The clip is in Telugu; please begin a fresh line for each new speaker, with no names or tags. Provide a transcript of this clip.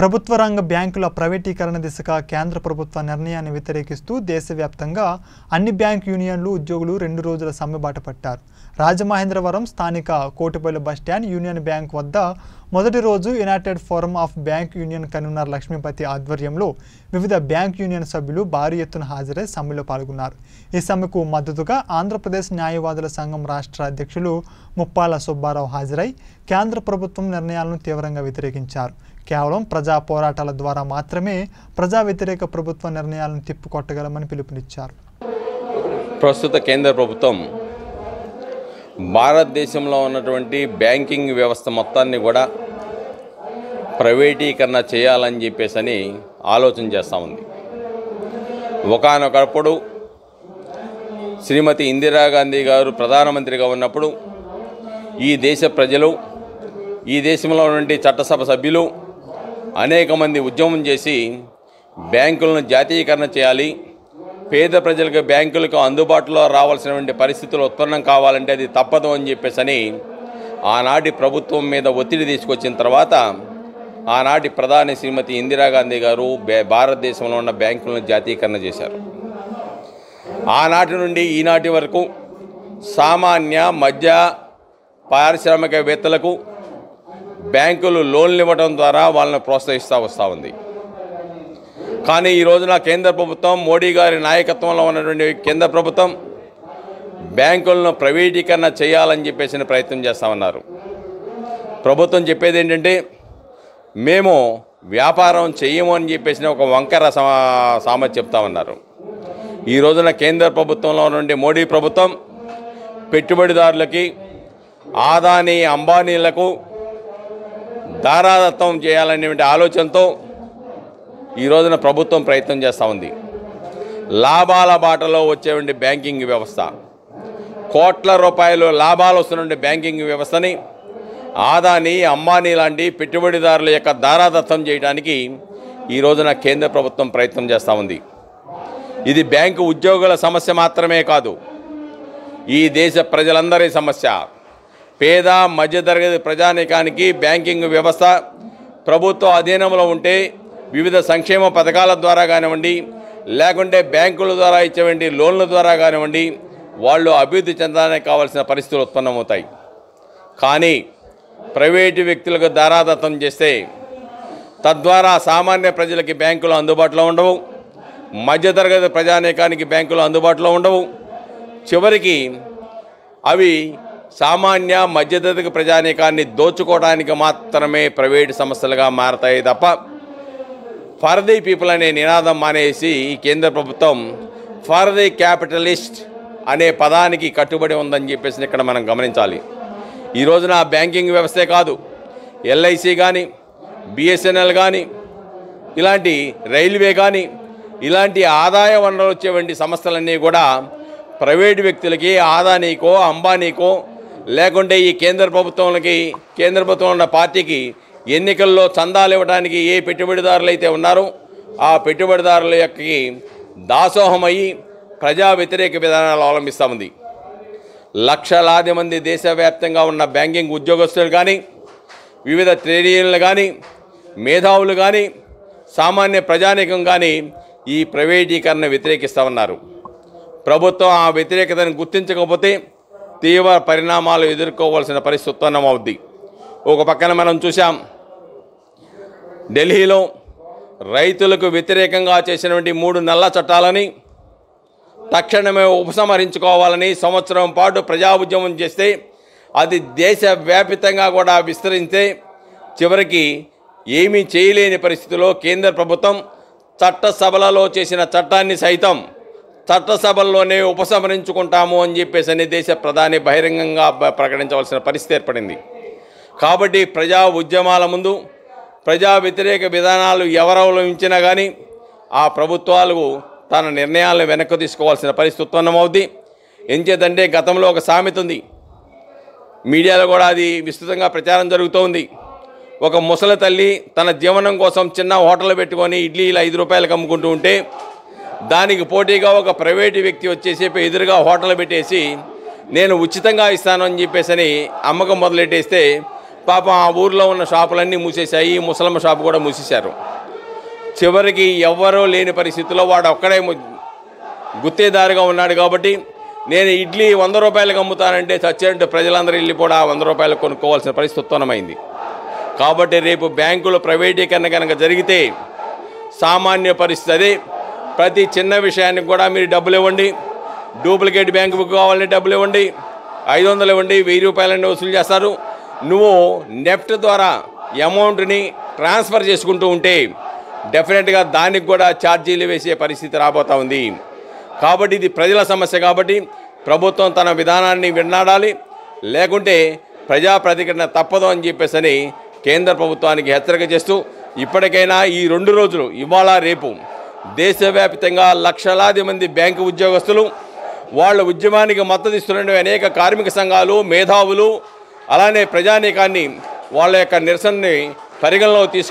ప్రభుత్వ రంగ బ్యాంకుల ప్రైవేటీకరణ దిశగా కేంద్ర ప్రభుత్వ నిర్ణయాన్ని వ్యతిరేకిస్తూ దేశవ్యాప్తంగా అన్ని బ్యాంకు యూనియన్లు ఉద్యోగులు రెండు రోజుల సమ్మె పట్టారు రాజమహేంద్రవరం స్థానిక కోటిపల్లి బస్టాండ్ యూనియన్ బ్యాంక్ వద్ద మొదటి రోజు united forum of bank union convener Lakshmipathi ఆధ్వర్యంలో వివిధ బ్యాంక్ యూనియన్ సభ్యులు భారీ ఎత్తున హాజరై సమ్మెలో పాల్గొన్నారు ఈ సమ్మెకు మద్దతుగా ఆంధ్రప్రదేశ్ న్యాయవాదుల సంఘం రాష్ట్ర అధ్యక్షులు ముప్పాల సుబ్బారావు హాజరై కేంద్ర ప్రభుత్వం నిర్ణయాలను తీవ్రంగా వ్యతిరేకించారు కేవలం ప్రజా పోరాటాల ద్వారా మాత్రమే ప్రజా వ్యతిరేక ప్రభుత్వ నిర్ణయాలను తిప్పుకొట్టగలమని పిలుపునిచ్చారు
ప్రస్తుత కేంద్ర ప్రభుత్వం భారతదేశంలో ఉన్నటువంటి బ్యాంకింగ్ వ్యవస్థ మొత్తాన్ని కూడా ప్రైవేటీకరణ చేయాలని చెప్పేసి అని ఆలోచన చేస్తూ ఉంది ఒకనొకప్పుడు శ్రీమతి ఇందిరాగాంధీ గారు ప్రధానమంత్రిగా ఉన్నప్పుడు ఈ దేశ ప్రజలు ఈ దేశంలో ఉన్నటువంటి చట్టసభ సభ్యులు అనేక మంది ఉద్యమం చేసి బ్యాంకులను జాతీయకరణ చేయాలి పేద ప్రజలకు బ్యాంకులకు అందుబాటులో రావాల్సినటువంటి పరిస్థితులు ఉత్పన్నం కావాలంటే అది తప్పదు అని చెప్పేసి అని ఆనాటి ప్రభుత్వం మీద ఒత్తిడి తీసుకొచ్చిన తర్వాత ఆనాటి ప్రధాని శ్రీమతి ఇందిరాగాంధీ గారు భారతదేశంలో ఉన్న బ్యాంకులను జాతీయకరణ చేశారు ఆనాటి నుండి ఈనాటి వరకు సామాన్య మధ్య పారిశ్రామికవేత్తలకు బ్యాంకులు లోన్లు ఇవ్వడం ద్వారా వాళ్ళని ప్రోత్సహిస్తూ వస్తూ ఉంది కానీ ఈ రోజున కేంద్ర ప్రభుత్వం మోడీ గారి నాయకత్వంలో ఉన్నటువంటి కేంద్ర ప్రభుత్వం బ్యాంకులను ప్రైవేటీకరణ చేయాలని చెప్పేసిన ప్రయత్నం చేస్తూ ఉన్నారు ప్రభుత్వం చెప్పేది ఏంటంటే మేము వ్యాపారం చేయము అని చెప్పేసిన ఒక వంకర సామర్థ్యం చెప్తా ఉన్నారు ఈ రోజున కేంద్ర ప్రభుత్వంలో నుండి మోడీ ప్రభుత్వం పెట్టుబడిదారులకి ఆదాని అంబానీలకు దారాదత్తం చేయాలనేటువంటి ఆలోచనతో ఈ రోజున ప్రభుత్వం ప్రయత్నం చేస్తూ ఉంది లాభాల బాటలో వచ్చేటువంటి బ్యాంకింగ్ వ్యవస్థ కోట్ల రూపాయలు లాభాలు వస్తున్న బ్యాంకింగ్ వ్యవస్థని ఆదాని అమ్మానీ లాంటి పెట్టుబడిదారుల యొక్క దారాదత్తం చేయడానికి ఈ రోజున కేంద్ర ప్రభుత్వం ప్రయత్నం చేస్తూ ఉంది ఇది బ్యాంకు ఉద్యోగుల సమస్య మాత్రమే కాదు ఈ దేశ ప్రజలందరి సమస్య పేద మధ్యతరగతి ప్రజానీకానికి బ్యాంకింగ్ వ్యవస్థ ప్రభుత్వ అధీనంలో ఉంటే వివిధ సంక్షేమ పథకాల ద్వారా కానివ్వండి లేకుంటే బ్యాంకుల ద్వారా ఇచ్చేవండి లోన్ల ద్వారా కానివ్వండి వాళ్ళు అభివృద్ధి చెందడానికి కావాల్సిన పరిస్థితులు ఉత్పన్నమవుతాయి కానీ ప్రైవేటు వ్యక్తులకు ధారాదత్తం చేస్తే తద్వారా సామాన్య ప్రజలకి బ్యాంకులు అందుబాటులో ఉండవు మధ్యతరగతి ప్రజానేకానికి బ్యాంకులు అందుబాటులో ఉండవు చివరికి అవి సామాన్య మధ్యతరగతి ప్రజానీకాన్ని దోచుకోవడానికి మాత్రమే ప్రైవేటు సంస్థలుగా మారతాయి తప్ప ఫర్ ది పీపుల్ అనే నినాదం మానేసి ఈ కేంద్ర ప్రభుత్వం ఫర్ ది క్యాపిటలిస్ట్ అనే పదానికి కట్టుబడి ఉందని చెప్పేసి ఇక్కడ మనం గమనించాలి ఈ రోజున బ్యాంకింగ్ వ్యవస్థే కాదు ఎల్ఐసి కానీ బిఎస్ఎన్ఎల్ కానీ ఇలాంటి రైల్వే కానీ ఇలాంటి ఆదాయ వనరులు వచ్చేవంటి సంస్థలన్నీ కూడా ప్రైవేటు వ్యక్తులకి ఆదానీకో అంబానీకో లేకుంటే ఈ కేంద్ర ప్రభుత్వంకి కేంద్ర ప్రభుత్వం ఉన్న పార్టీకి ఎన్నికల్లో చందాలు ఇవ్వడానికి ఏ పెట్టుబడిదారులు అయితే ఉన్నారో ఆ పెట్టుబడిదారుల యొక్కకి దాసోహమయ్యి ప్రజా వ్యతిరేక విధానాలు అవలంబిస్తూ ఉంది లక్షలాది మంది దేశవ్యాప్తంగా ఉన్న బ్యాంకింగ్ ఉద్యోగస్తులు కానీ వివిధ ట్రేడ్ యూనియన్లు కానీ మేధావులు కానీ సామాన్య ప్రజానీకం కానీ ఈ ప్రైవేటీకరణ వ్యతిరేకిస్తూ ఉన్నారు ప్రభుత్వం ఆ వ్యతిరేకతను గుర్తించకపోతే తీవ్ర పరిణామాలు ఎదుర్కోవాల్సిన పరిస్థితి ఉత్పన్నమవుద్ది ఒక పక్కన మనం చూసాం ఢిల్లీలో రైతులకు వ్యతిరేకంగా చేసినటువంటి మూడు నల్ల చట్టాలని తక్షణమే ఉపసంహరించుకోవాలని సంవత్సరం పాటు ప్రజా ఉద్యమం చేస్తే అది దేశవ్యాపితంగా కూడా విస్తరించే చివరికి ఏమీ చేయలేని పరిస్థితిలో కేంద్ర ప్రభుత్వం చట్టసభలలో చేసిన చట్టాన్ని సైతం చట్టసభల్లోనే ఉపసంహరించుకుంటాము అని చెప్పేసి అన్ని దేశ ప్రధాని బహిరంగంగా ప్రకటించవలసిన పరిస్థితి ఏర్పడింది కాబట్టి ప్రజా ఉద్యమాల ముందు ప్రజా వ్యతిరేక విధానాలు ఎవరవలంబించినా కానీ ఆ ప్రభుత్వాలు తన నిర్ణయాలను వెనక్కి తీసుకోవాల్సిన పరిస్థితి ఉత్పన్నమవుద్ది ఎంచేదంటే గతంలో ఒక సామెత ఉంది మీడియాలో కూడా అది విస్తృతంగా ప్రచారం జరుగుతోంది ఒక ముసలి తల్లి తన జీవనం కోసం చిన్న హోటల్ పెట్టుకొని ఇడ్లీలు ఐదు రూపాయలకు అమ్ముకుంటూ ఉంటే దానికి పోటీగా ఒక ప్రైవేటు వ్యక్తి వచ్చేసేపు ఎదురుగా హోటల్ పెట్టేసి నేను ఉచితంగా ఇస్తాను అని చెప్పేసి అమ్మకం మొదలెట్టేస్తే పాపం ఆ ఊర్లో ఉన్న షాపులన్నీ మూసేశాయి ముసలమ్మ షాపు కూడా మూసేశారు చివరికి ఎవ్వరూ లేని పరిస్థితుల్లో వాడు ఒక్కడే గుత్తేదారుగా ఉన్నాడు కాబట్టి నేను ఇడ్లీ వంద రూపాయలకు అమ్ముతానంటే చచ్చినట్టు ప్రజలందరూ వెళ్ళి కూడా వంద రూపాయలు కొనుక్కోవాల్సిన పరిస్థితి ఉత్తమమైంది కాబట్టి రేపు బ్యాంకులు ప్రైవేటీకరణ కనుక జరిగితే సామాన్య పరిస్థితి అదే ప్రతి చిన్న విషయానికి కూడా మీరు డబ్బులు ఇవ్వండి డూప్లికేట్ బ్యాంక్ బుక్ కావాలని డబ్బులు ఇవ్వండి ఐదు వందలు ఇవ్వండి వెయ్యి రూపాయలని వసూలు చేస్తారు నువ్వు నెఫ్ట్ ద్వారా అమౌంట్ని ట్రాన్స్ఫర్ చేసుకుంటూ ఉంటే డెఫినెట్గా దానికి కూడా ఛార్జీలు వేసే పరిస్థితి రాబోతూ ఉంది కాబట్టి ఇది ప్రజల సమస్య కాబట్టి ప్రభుత్వం తన విధానాన్ని విన్నాడాలి లేకుంటే ప్రజా ప్రతిఘటన తప్పదు అని చెప్పేసి కేంద్ర ప్రభుత్వానికి హెచ్చరిక చేస్తూ ఇప్పటికైనా ఈ రెండు రోజులు ఇవాళ రేపు దేశవ్యాప్తంగా లక్షలాది మంది బ్యాంకు ఉద్యోగస్తులు వాళ్ళ ఉద్యమానికి మద్దతిస్తున్న అనేక కార్మిక సంఘాలు మేధావులు అలానే ప్రజానీకాన్ని వాళ్ళ యొక్క నిరసనని పరిగణలో తీసుకు